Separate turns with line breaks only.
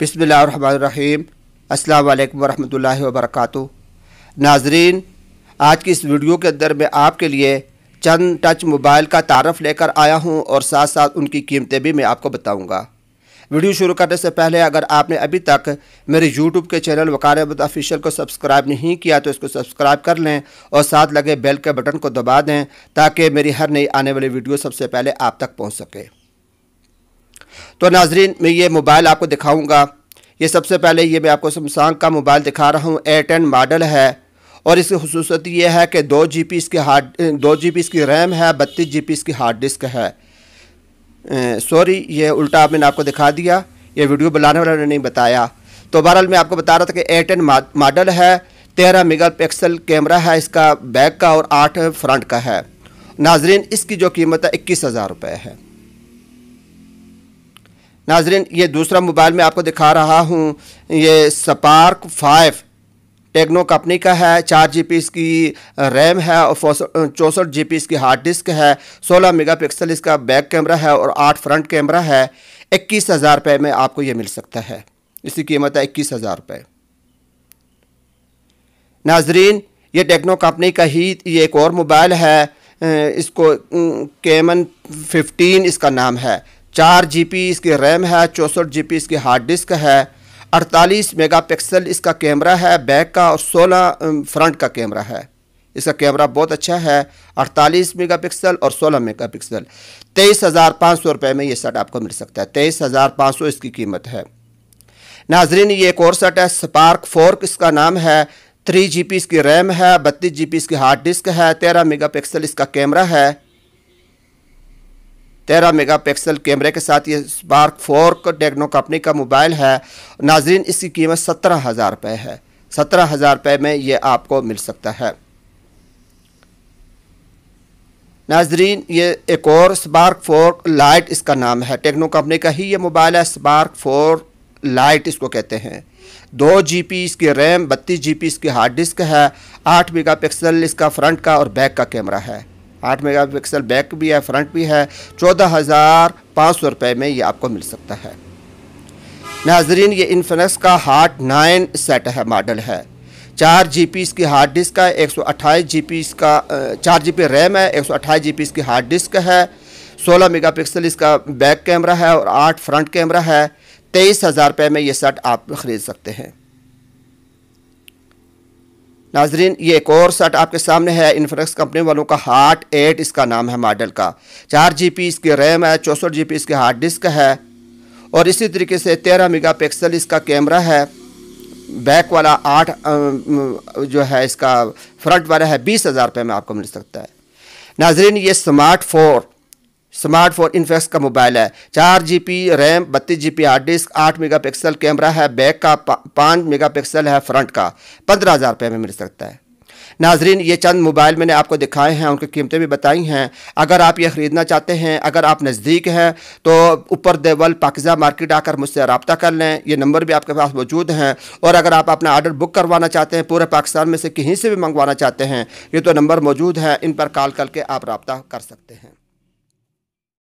बिसमीम अस्सलाम वालेकुम वरहमतुल्लाहि वबरकातुहू। नाजरीन, आज की इस वीडियो के अंदर मैं आपके लिए चंद टच मोबाइल का तारफ़ लेकर आया हूँ और साथ साथ उनकी कीमतें भी मैं आपको बताऊँगा। वीडियो शुरू करने से पहले अगर आपने अभी तक मेरे यूट्यूब के चैनल वकार अहमद ऑफिशियल को सब्सक्राइब नहीं किया तो इसको सब्सक्राइब कर लें और साथ लगे बेल के बटन को दबा दें ताकि मेरी हर नई आने वाली वीडियो सबसे पहले आप तक पहुँच सके। तो नाजरीन, मैं ये मोबाइल आपको दिखाऊँगा। ये सबसे पहले ये मैं आपको समसांग का मोबाइल दिखा रहा हूँ ए टेन मॉडल है। और इसकी खसूसियत ये है कि दो जी पी इसकी हार्ड दो जी पी इसकी रैम है, बत्तीस जी पी इसकी हार्ड डिस्क है। सॉरी ये उल्टा मैंने आपको दिखा दिया, ये वीडियो बनाने वाले ने नहीं बताया। तो बहरहाल मैं आपको बता रहा था कि ए टेन मॉडल है, तेरह मेगा पिक्सल कैमरा है इसका, बैक का और आठ फ्रंट का है। नाजरीन, इसकी जो कीमत है, इक्कीस हज़ार रुपये है। नाजरीन, ये दूसरा मोबाइल मैं आपको दिखा रहा हूँ। ये स्पार्क फाइव टेक्नो कंपनी का है, चार जी पी इसकी रैम है और चौंसठ जी पी इसकी हार्ड डिस्क है। सोलह मेगा पिक्सल इसका बैक कैमरा है और आठ फ्रंट कैमरा है। इक्कीस हज़ार रुपये में आपको ये मिल सकता है। इसकी कीमत है इक्कीस हज़ार रुपये नाजरीन, ये टेक्नो कंपनी का ही, ये एक और मोबाइल है। इसको केमन फिफ्टीन इसका नाम है। चार जी पी इसकी रैम है, चौंसठ जी पी इसकी हार्ड डिस्क है, अड़तालीस मेगापिक्सल इसका कैमरा है बैक का और सोलह फ्रंट का कैमरा है। इसका कैमरा बहुत अच्छा है, अड़तालीस मेगापिक्सल और सोलह मेगापिक्सल तेईस हज़ार पाँच सौ रुपये में ये सेट आपको मिल सकता है। तेईस हज़ार पाँच सौ इसकी कीमत है। नाजरीन, ये एक और सेट है स्पार्क फोर्क इसका नाम है। थ्री जी पी इसकी रैम है, बत्तीस जी पी इसकी हार्ड डिस्क है, तेरह मेगापिक्सल इसका कैमरा है। तेरह मेगापिक्सल कैमरे के साथ ये स्पार्क फोर टेक्नो कंपनी का मोबाइल है। नाजरीन, इसकी कीमत सत्रह हज़ार रुपये है। सत्रह हज़ार रुपये में ये आपको मिल सकता है। नाजरीन, ये एक और स्पार्क फोर लाइट इसका नाम है। टेक्नो कंपनी का ही ये मोबाइल है। स्पार्क फोर लाइट इसको कहते हैं। दो जी पी इसकी रैम बत्तीस जी पी इसकी हार्ड डिस्क है। आठ मेगा पिक्सल इसका फ्रंट का और बैक का कैमरा है। आठ मेगा पिक्सल बैक भी है, फ्रंट भी है। चौदह हज़ार पाँच सौ रुपये में ये आपको मिल सकता है। नाजरीन, ये इन्फिनक्स का हार्ट नाइन सेट है, मॉडल है। चार जी पी इसकी हार्ड डिस्क है, एक सौ अट्ठाईस जी पी इसका चार जी पी रैम है, एक सौ अट्ठाईस जी पी इसकी हार्ड डिस्क है। सोलह मेगा पिक्सल इसका बैक कैमरा है और आठ फ्रंट कैमरा है। तेईस हज़ार रुपये में ये सेट आप ख़रीद सकते हैं। नाजरीन, ये एक और सेट आपके सामने है इन्फ्रेक्स कंपनी वालों का हार्ट एट इसका नाम है मॉडल का। चार जी पी इसकी रैम है, चौंसठ जी पी इसकी हार्ड डिस्क है। और इसी तरीके से तेरह मेगा पिक्सल इसका कैमरा है। बैक वाला आठ जो है इसका फ्रंट वाला है, बीस हज़ार रुपये में आपको मिल सकता है। नाजरीन, ये स्मार्ट फोर स्मार्टफ़ोन इनफेक्स का मोबाइल है। चार जी पी रैम बत्तीस जी पी हार्ड डिस्क आठ मेगा पिक्सल कैमरा है बैक का पाँच मेगा पिक्सल है फ्रंट का। पंद्रह हज़ार रुपये में मिल सकता है। नाजरीन, ये चंद मोबाइल मैंने आपको दिखाए हैं, उनकी कीमतें भी बताई हैं। अगर आप ये ख़रीदना चाहते हैं, अगर आप नज़दीक हैं तो ऊपर देवल पाकिजा मार्केट आकर मुझसे रबता कर लें। ये नंबर भी आपके पास मौजूद हैं। और अगर आप अपना आर्डर बुक करवाना चाहते हैं, पूरे पाकिस्तान में से कहीं से भी मंगवाना चाहते हैं, ये तो नंबर मौजूद है, इन पर कॉल करके आप रबता कर सकते हैं।